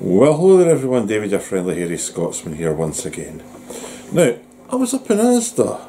Well, hello there everyone, David, your friendly hairy Scotsman here once again. Now, I was up in Asda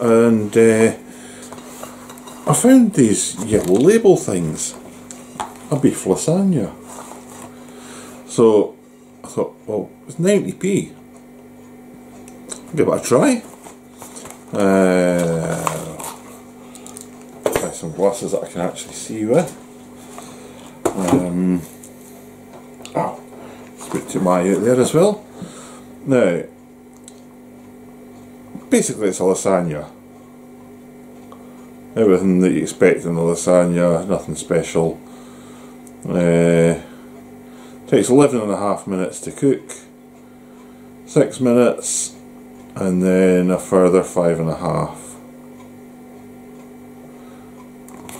and uh, I found these yellow label things, a beef lasagna. So I thought, well, it's 90p. Give it a try. Uh, try some glasses that I can actually see with. Um, to my out there as well. Now, basically it's a lasagna. Everything that you expect in a lasagna, nothing special. Uh, takes 11 and a half minutes to cook, 6 minutes, and then a further five and a half.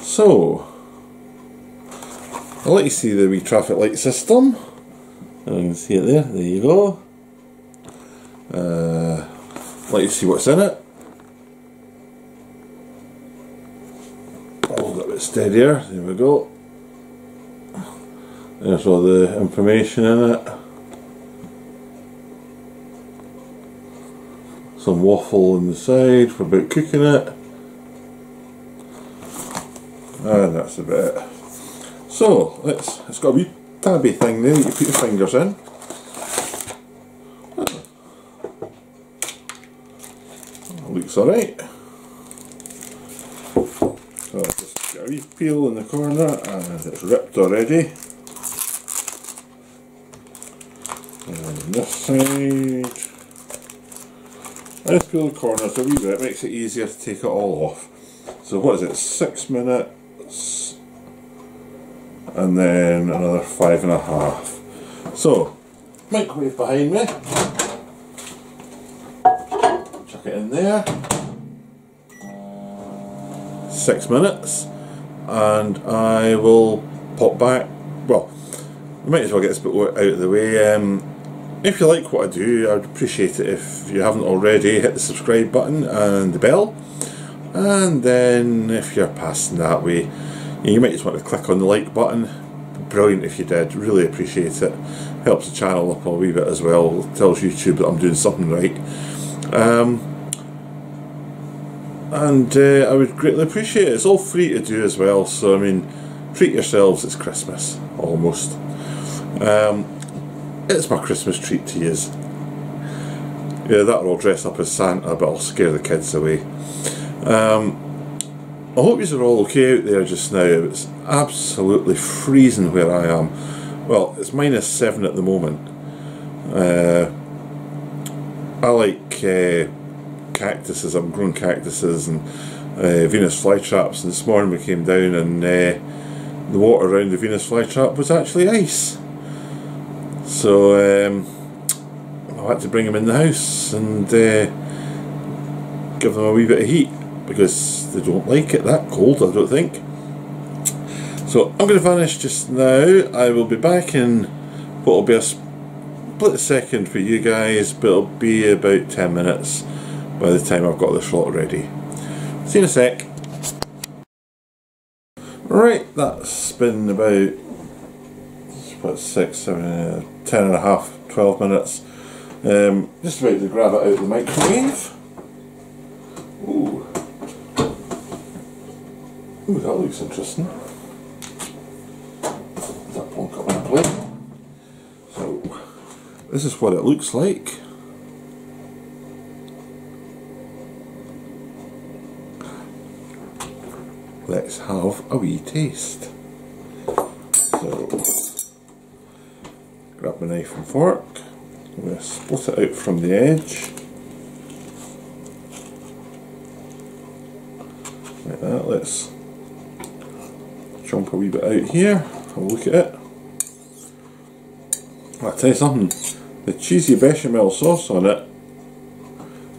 So, I'll let you see the wee traffic light system. You can see it there, there you go. Uh, you see what's in it. Hold it a bit steadier, there we go. There's all the information in it. Some waffle on the side for about cooking it. And that's about it. So, let's, it's got a wee tabby thing there you put your fingers in. looks alright. So just get a wee peel in the corner and it's ripped already. And this side. I just peel the corners a wee bit, it makes it easier to take it all off. So what is it, six minutes and then another five and a half. So, microwave behind me. Chuck it in there. Six minutes, and I will pop back. Well, I might as well get this bit out of the way. Um, if you like what I do, I'd appreciate it if you haven't already, hit the subscribe button and the bell. And then if you're passing that way, you might just want to click on the like button. Brilliant if you did, really appreciate it. Helps the channel up a wee bit as well, tells YouTube that I'm doing something right. Um, and uh, I would greatly appreciate it. It's all free to do as well, so I mean, treat yourselves, it's Christmas, almost. Um, it's my Christmas treat to you. Yeah, that will all dress up as Santa, but I'll scare the kids away. Um, I hope you are all okay out there just now. It's absolutely freezing where I am. Well, it's minus seven at the moment. Uh, I like uh, cactuses. I'm growing cactuses and uh, Venus flytraps. And this morning we came down and uh, the water around the Venus flytrap was actually ice. So um, I had to bring them in the house and uh, give them a wee bit of heat because they don't like it that cold, I don't think. So I'm going to vanish just now. I will be back in what will be a split second for you guys, but it'll be about 10 minutes by the time I've got the shot ready. See you in a sec. Right, that's been about what, six, seven, uh, ten and a half, twelve minutes. Um, just about to grab it out of the microwave. Ooh, that looks interesting. That plonk up on plate. So, this is what it looks like. Let's have a wee taste. So, grab my knife and fork. I'm going to split it out from the edge. Like that, let's jump a wee bit out here, look at it. I'll tell you something, the cheesy bechamel sauce on it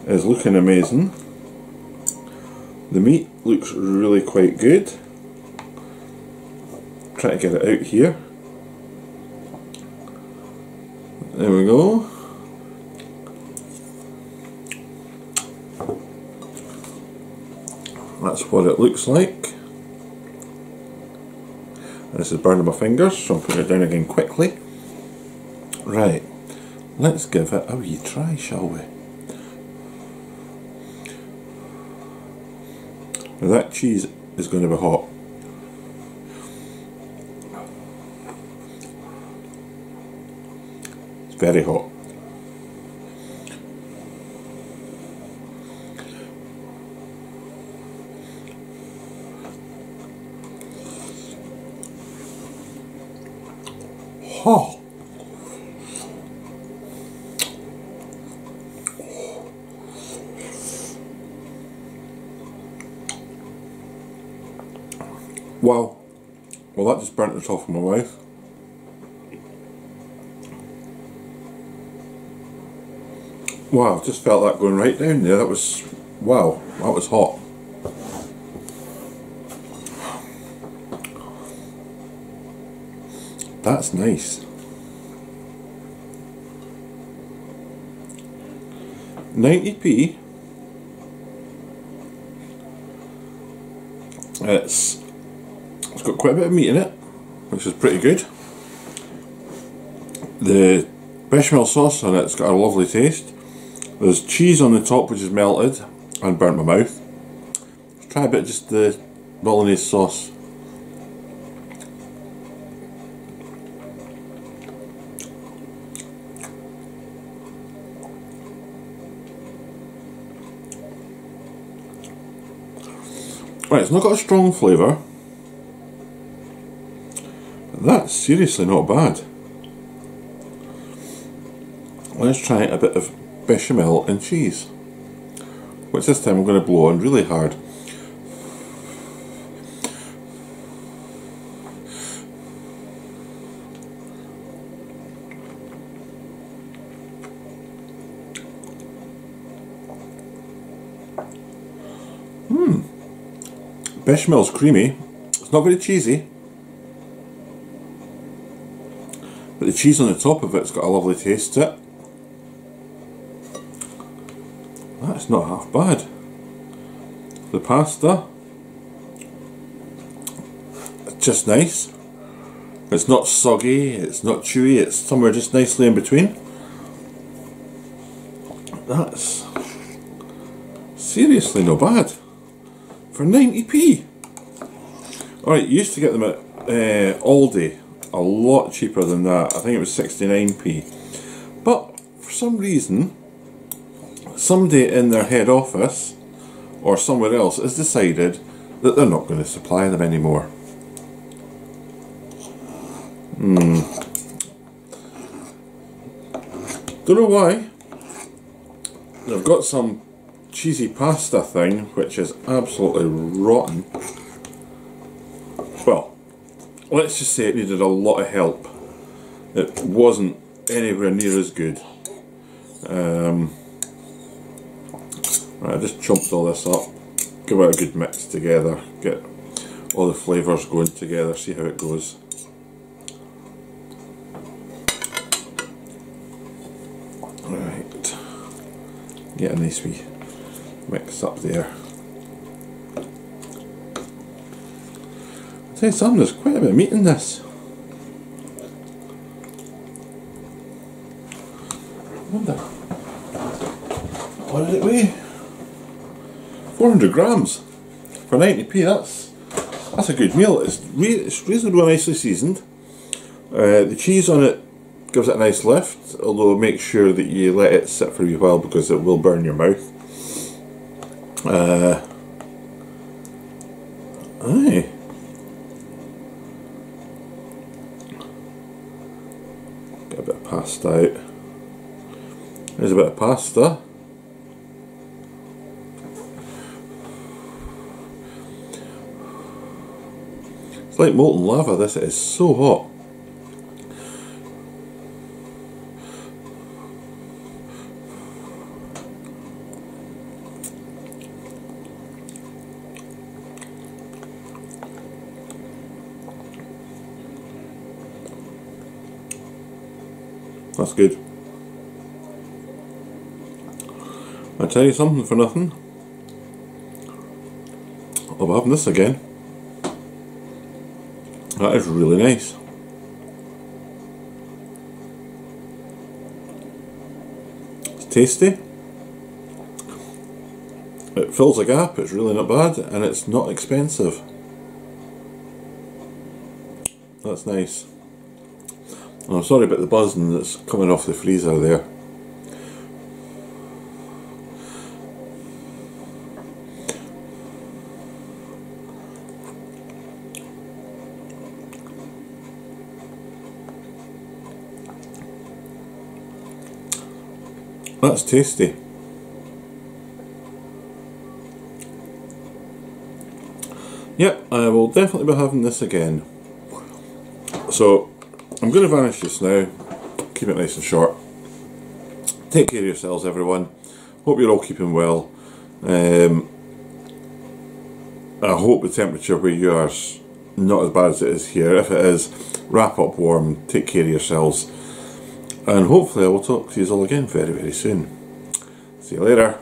is looking amazing. The meat looks really quite good. Try to get it out here. There we go. That's what it looks like. This is burning my fingers, so I'm putting it down again quickly. Right, let's give it a wee try, shall we? Now that cheese is going to be hot. It's very hot. Wow. Well, that just burnt the top of my mouth. Wow, I just felt that going right down there. That was, wow, that was hot. That's nice. Ninety p. It's it's got quite a bit of meat in it, which is pretty good. The bechamel sauce on it's got a lovely taste. There's cheese on the top which is melted and burnt my mouth. Let's try a bit of just the bolognese sauce. Right, it's not got a strong flavour. That's seriously not bad. Let's try a bit of bechamel and cheese. Which this time I'm going to blow on really hard. Mmm. Bechamel's creamy. It's not very cheesy. But the cheese on the top of it's got a lovely taste to it. That's not half bad. The pasta, it's just nice. It's not soggy, it's not chewy, it's somewhere just nicely in between. That's seriously not bad for 90p. Alright, used to get them at uh, Aldi a lot cheaper than that. I think it was 69p. But for some reason, somebody in their head office or somewhere else has decided that they're not going to supply them anymore. Hmm. Don't know why. They've got some cheesy pasta thing, which is absolutely rotten. Let's just say it needed a lot of help. It wasn't anywhere near as good. Um, right, I just chomped all this up, give it a good mix together, get all the flavours going together, see how it goes. Right, get a nice wee mix up there. Something, there's quite a bit of meat in this. what did it weigh? 400 grams for 90p, that's that's a good meal. It's, re it's reasonably nicely seasoned. Uh, the cheese on it gives it a nice lift, although make sure that you let it sit for a while because it will burn your mouth. Uh, aye. Get a bit of out. There's a bit of pasta. It's like molten lava, this is so hot. That's good. I tell you something for nothing. I'll be having this again. That is really nice. It's tasty. It fills a gap, it's really not bad, and it's not expensive. That's nice. I'm sorry about the buzzing that's coming off the freezer there. That's tasty. Yep, I will definitely be having this again. So, I'm going to vanish just now. Keep it nice and short. Take care of yourselves, everyone. Hope you're all keeping well. Um, I hope the temperature where you are is not as bad as it is here. If it is, wrap up warm, take care of yourselves and hopefully I will talk to you all again very, very soon. See you later.